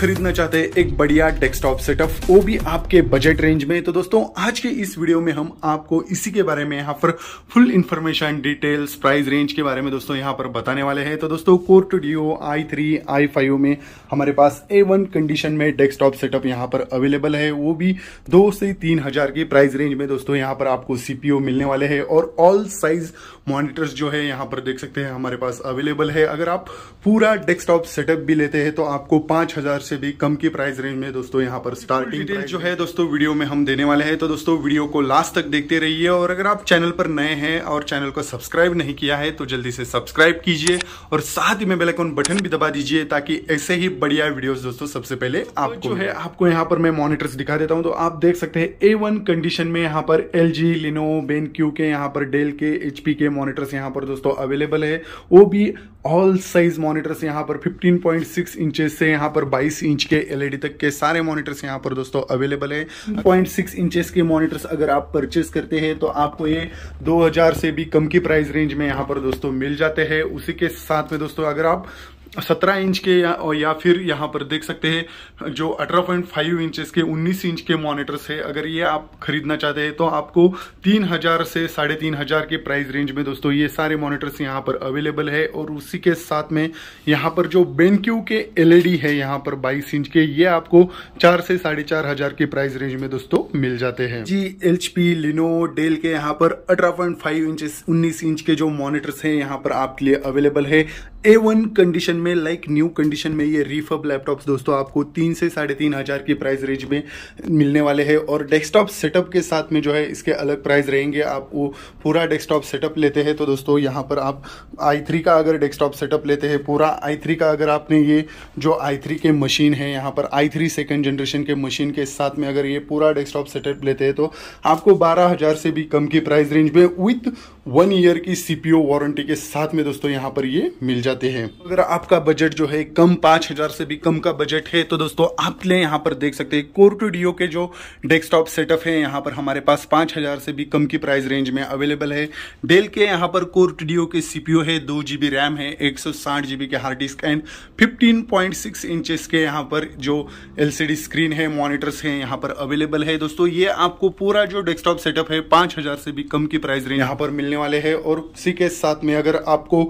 खरीदना चाहते हैं एक बढ़िया डेस्कटॉप सेटअप वो भी आपके बजट रेंज में। तो दोस्तों, आज के इस वीडियो में हम आपको इसी के बारे में यहाँ पर full information details price range के बारे में दोस्तों यहाँ पर बताने वाले हैं। तो दोस्तों core duo I three I five में हमारे पास ए वन कंडीशन में डेस्कटॉप सेटअप यहाँ पर अवेलेबल है। वो भी दो से तीन हज़ार की प्राइस रेंज में दोस्तों यहाँ पर आपको सीपीओ मिलने वाले है। और ऑल साइज़ मॉनिटर्स जो है यहाँ पर देख सकते हैं हमारे पास अवेलेबल है। अगर आप पूरा डेस्कटॉप सेटअप भी लेते हैं तो आपको पाँच हज़ार से भी कम की प्राइस रेंज में दोस्तों यहाँ पर स्टार्टिंग डिटेल जो है दोस्तों वीडियो में हम देने वाले हैं। तो दोस्तों वीडियो को लास्ट तक देखते रहिए और अगर आप चैनल पर नए हैं और चैनल को सब्सक्राइब नहीं किया है तो जल्दी से सब्सक्राइब कीजिए और साथ ही में बेलाइकॉन बटन भी दबा दीजिए ताकि ऐसे ही बढ़िया वीडियो दोस्तों सबसे पहले आपको जो है आपको यहाँ पर मैं मॉनिटर्स दिखा देता हूँ। तो आप देख सकते हैं ए वन कंडीशन में यहाँ पर L G Lenovo BenQ के यहाँ पर डेल के एचपी के मॉनिटर्स यहाँ पर दोस्तों अवेलेबल है। वो भी ऑल साइज़ मॉनिटर्स यहाँ पर 15.6 इंचेस से यहाँ पर 22 इंच के एलईडी तक के सारे मॉनिटर्स यहाँ पर दोस्तों अवेलेबल है। 0.6 इंचेस के मॉनिटर्स अगर आप परचेस करते हैं तो आपको ये 2000 से भी कम की प्राइस रेंज में यहाँ पर दोस्तों मिल जाते हैं। उसी के साथ में दोस्तों अगर आप सत्रह इंच के या, या फिर यहाँ पर देख सकते हैं जो अठारह पॉइंट फाइव इंचेस के उन्नीस इंच के मॉनिटर्स है। अगर ये आप खरीदना चाहते हैं तो आपको तीन हज़ार से साढ़े तीन हज़ार के प्राइस रेंज में दोस्तों ये सारे मॉनिटर्स यहाँ पर अवेलेबल है। और उसी के साथ में यहाँ पर जो बेनक्यू के एलईडी है यहाँ पर बाईस इंच के ये आपको चार से साढ़े चार हज़ार के प्राइस रेंज में दोस्तों मिल जाते हैं। जी एच पी लिनो डेल के यहाँ पर अठारह पॉइंट फाइव इंचेस उन्नीस इंच के जो मॉनिटर्स है यहाँ पर आपके लिए अवेलेबल है। ए वन कंडीशन में लाइक न्यू कंडीशन में ये रिफब लैपटॉप्स दोस्तों, आपको तीन से साढ़े तीन हज़ार की प्राइस रेंज में मिलने वाले हैं और डेस्कटॉप सेटअप के साथ में जो है इसके अलग प्राइस रहेंगे। आप वो पूरा डेस्कटॉप सेटअप लेते हैं तो दोस्तों, यहाँ पर आप आई थ्री का अगर डेस्कटॉप सेटअप लेते हैं, पूरा आई थ्री का अगर आपने ये जो आई थ्री के मशीन है, यहाँ पर आई थ्री सेकेंड जनरेशन के मशीन के साथ में अगर ये पूरा डेस्कटॉप सेटअप लेते हैं तो आपको बारह हज़ार से भी कम की प्राइस रेंज में विथ वन ईयर की सीपीओ वारंटी के साथ में दोस्तों, यहाँ पर ये मिल जाते हैं। अगर आपका बजट जो है कम पाँच हज़ार से भी कम का बजट है तो दोस्तों आप ले यहाँ पर देख सकते हैं। कोर्टोडियो के जो डेस्कटॉप सेटअप है, यहाँ पर हमारे पास पाँच हज़ार से भी कम की प्राइस रेंज में अवेलेबल है। डेल के यहाँ पर कोर्टोडियो के सीपीओ है, दो जीबी रैम है, एक सौ के hard disk and fifteen point six inches के यहाँ पर जो एलसीडी स्क्रीन है मॉनिटर्स है, यहाँ पर अवेलेबल है। दोस्तों, ये आपको पूरा जो डेस्कटॉप सेटअप है, पाँच हज़ार से भी कम की प्राइस रेंज यहाँ पर मिलने वाले है। और उसी के साथ में अगर आपको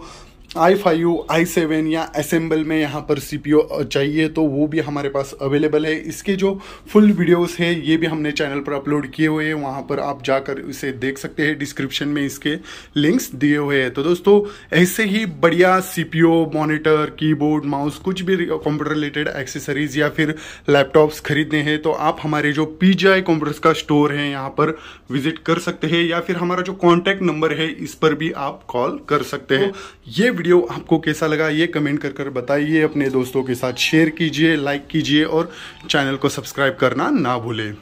आई फाइव आई सेवन या असेंबल में यहाँ पर सीपीओ चाहिए तो वो भी हमारे पास अवेलेबल है। इसके जो फुल वीडियोस है ये भी हमने चैनल पर अपलोड किए हुए हैं। वहाँ पर आप जाकर इसे देख सकते हैं। डिस्क्रिप्शन में इसके लिंक्स दिए हुए हैं। तो दोस्तों ऐसे ही बढ़िया सीपीओ मॉनिटर कीबोर्ड माउस कुछ भी कंप्यूटर रिलेटेड एक्सेसरीज या फिर लैपटॉप्स खरीदने हैं तो आप हमारे जो पी जी आई कंप्यूटर्स का स्टोर है यहाँ पर विज़िट कर सकते हैं। या फिर हमारा जो कॉन्टैक्ट नंबर है इस पर भी आप कॉल कर सकते हैं। ये वीडियो आपको कैसा लगा ये कमेंट कर कर बताइए, अपने दोस्तों के साथ शेयर कीजिए लाइक कीजिए और चैनल को सब्सक्राइब करना ना भूलें।